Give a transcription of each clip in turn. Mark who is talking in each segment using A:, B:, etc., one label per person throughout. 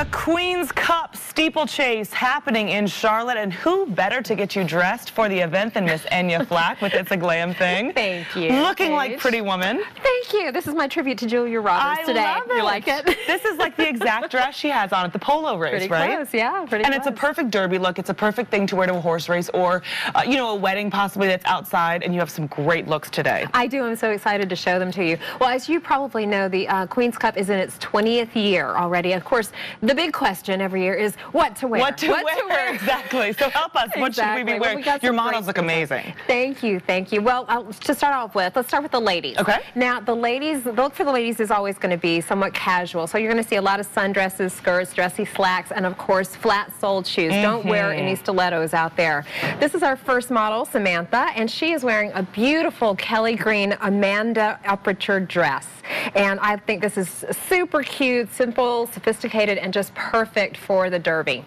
A: The Queen's Cup steeplechase happening in Charlotte, and who better to get you dressed for the event than Miss Enya Flack with It's a Glam Thing?
B: Thank you.
A: Looking
B: Paige.
A: like Pretty Woman.
B: Thank you. This is my tribute to Julia Roberts
A: I
B: today.
A: love it.
B: You like it?
A: this is like the exact dress she has on at the polo race,
B: pretty
A: right?
B: close, yeah, pretty
A: and
B: close.
A: it's a perfect derby look. It's a perfect thing to wear to a horse race or, uh, you know, a wedding possibly that's outside, and you have some great looks today.
B: I do. I'm so excited to show them to you. Well, as you probably know, the uh, Queen's Cup is in its 20th year already. Of course, the big question every year is what to wear.
A: What to, wear.
B: To wear.
A: Exactly. So help us. What should we
B: Exactly.
A: be
B: Well,
A: wearing?
B: we
A: Your models look amazing.
B: Thank you, thank you. Well, uh, to start off with, let's start with the ladies.
A: Okay.
B: Now, the ladies, the look for the ladies is always going to be somewhat casual. So you're going to see a lot of sundresses, skirts, dressy slacks, and of course, flat-soled shoes. Don't wear
A: Mm-hmm.
B: any stilettos out there. This is our first model, Samantha, and she is wearing a beautiful Kelly Green Amanda Uprichard dress. And I think this is super cute, simple, sophisticated, and just perfect for the Derby.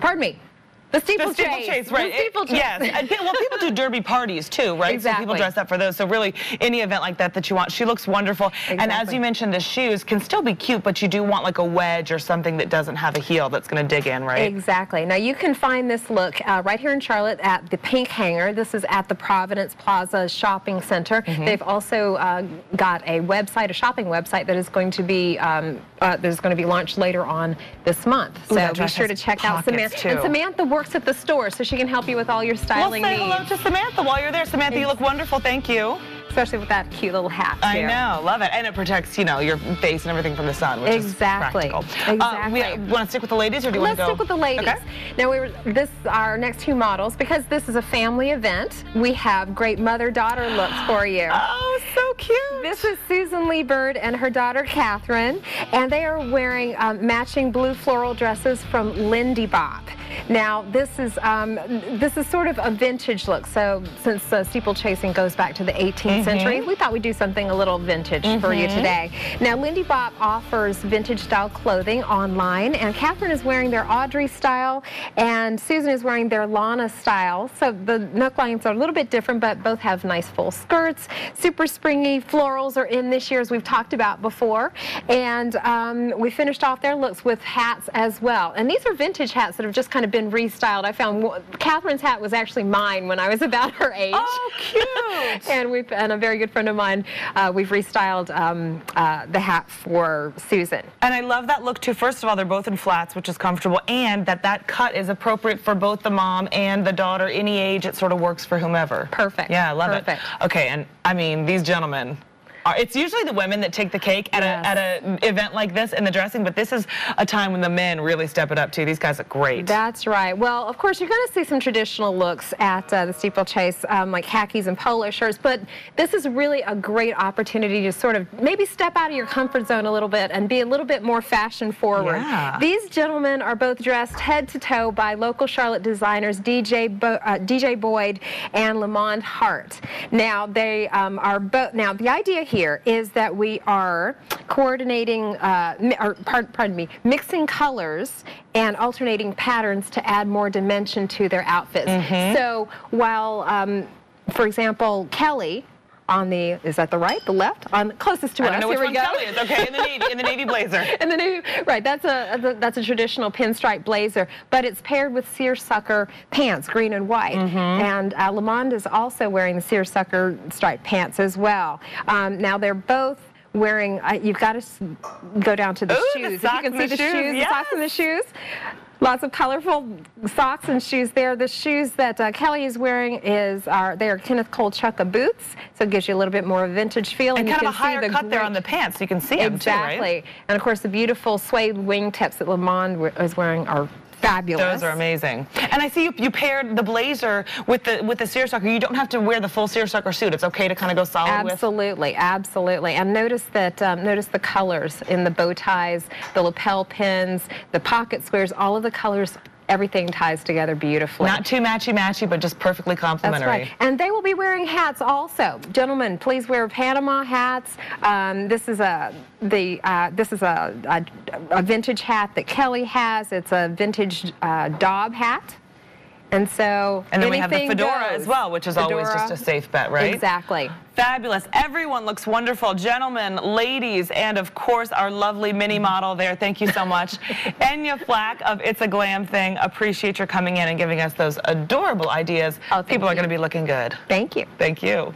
B: Pardon me. The
A: The
B: steeplechase.
A: steeplechase, right?
B: The steeplechase.
A: Yes. And well, people do derby parties too, right? Exactly. So people dress up for those. So really, any event like that that you want. She looks wonderful. Exactly. And as you mentioned, the shoes can still be cute, but you do want like a wedge or something that doesn't have a heel that's going to dig in, right?
B: Exactly. Now you can find this look uh, right here in Charlotte at the Pink Hanger. This is at the Providence Plaza Shopping Center.
A: Mm-hmm.
B: They've also uh, got a website, a shopping website that is going to be um, uh, that is going to be launched later on this month. So
A: that
B: be sure to check out Samantha.
A: too.
B: And Samantha works at the store, so she can help you with all your styling Well,
A: say hello to Samantha while you're there. Samantha, you look wonderful. Thank you.
B: especially with that cute little hat.
A: I know, love it, and it protects you know your face and everything from the sun, which
B: Exactly.
A: is practical. Uh, we want to stick with the ladies, or do you
B: Let's
A: want to go?
B: stick with the ladies.
A: Okay.
B: Now we were this our next two models because this is a family event. We have great mother-daughter looks for you.
A: Oh, so cute.
B: This is Susan Lee Bird and her daughter Catherine, and they are wearing um, matching blue floral dresses from Lindy Bop. Now this is um, this is sort of a vintage look. So since uh, steeplechasing goes back to the 18th century, we thought we'd do something a little vintage for you today. Now Lindy Bop offers vintage style clothing online, and Catherine is wearing their Audrey style, and Susan is wearing their Lana style. So the necklines are a little bit different, but both have nice full skirts. Super springy florals are in this year, as we've talked about before. And um, we finished off their looks with hats as well. And these are vintage hats that have just kind of been restyled. I found Catherine's hat was actually mine when I was about her age.
A: Oh, cute.
B: and we've and a very good friend of mine, uh, we've restyled um, uh, the hat for Susan.
A: And I love that look too. First of all, they're both in flats, which is comfortable, and that that cut is appropriate for both the mom and the daughter. Any age, it sort of works for whomever.
B: Perfect.
A: Yeah, I love
B: Perfect.
A: it. Okay, and I mean these gentlemen. Are, it's usually the women that take the cake at
B: Yes.
A: a at an event like this in the dressing, but this is a time when the men really step it up too. These guys look great.
B: That's right. Well, of course, you're going to see some traditional looks at uh, the steeplechase, um, like khakis and polo shirts, but this is really a great opportunity to sort of maybe step out of your comfort zone a little bit and be a little bit more fashion forward.
A: Yeah.
B: These gentlemen are both dressed head to toe by local Charlotte designers DJ, Bo- uh, DJ Boyd and Lamond Hart. Now, they um, are both, now the idea here is that we are coordinating, uh, or pardon, pardon me, mixing colors and alternating patterns to add more dimension to their outfits.
A: Mm-hmm.
B: So while, um, for example, Kelly on the, is that the right, the left? On closest to
A: I
B: us, here we go.
A: Kelly is. Okay, in the navy, in the navy blazer.
B: And the new, right, that's a that's a traditional pinstripe blazer, but it's paired with seersucker pants, green and white.
A: Mm-hmm.
B: And uh, Lamond is also wearing the seersucker striped pants as well. Um, now they're both wearing. Uh, you've got to go down to the
A: Ooh, the
B: shoes. If you can see
A: the
B: the
A: shoes,
B: shoes, the socks and the shoes. Lots of colorful socks and shoes there. The shoes that uh, Kelly is wearing is are they are Kenneth Cole Chukka boots, so it gives you a little bit more of a vintage feel.
A: And
B: you
A: kind of a higher
B: the
A: cut there on the pants, so you can see them too, right?
B: Exactly. And of course, the beautiful suede wingtips that Lamond is wearing are fabulous.
A: Those are amazing. And I see you, you paired the blazer with the with the seersucker. You don't have to wear the full seersucker suit. It's okay to kind of go solid with.
B: Absolutely, absolutely. And notice that, um, notice the colors in the bow ties, the lapel pins, the pocket squares, all of the colors, everything ties together beautifully.
A: Not too matchy matchy, but just perfectly
B: That's right. And they will be wearing hats also. Gentlemen, please wear Panama hats. Um, this is a the uh, this is a, a a vintage hat that Kelly has. It's a vintage uh, Daub hat. And so
A: And then we have the fedora
B: goes.
A: as well, which is always just a safe bet, right?
B: Exactly.
A: Fabulous. Everyone looks wonderful. Gentlemen, ladies, and of course our lovely mini model there. Thank you so much. Enya Flack of It's a Glam Thing. Appreciate your coming in and giving us those adorable ideas.
B: Oh,
A: People are going to be looking good.
B: Thank you.
A: Thank you.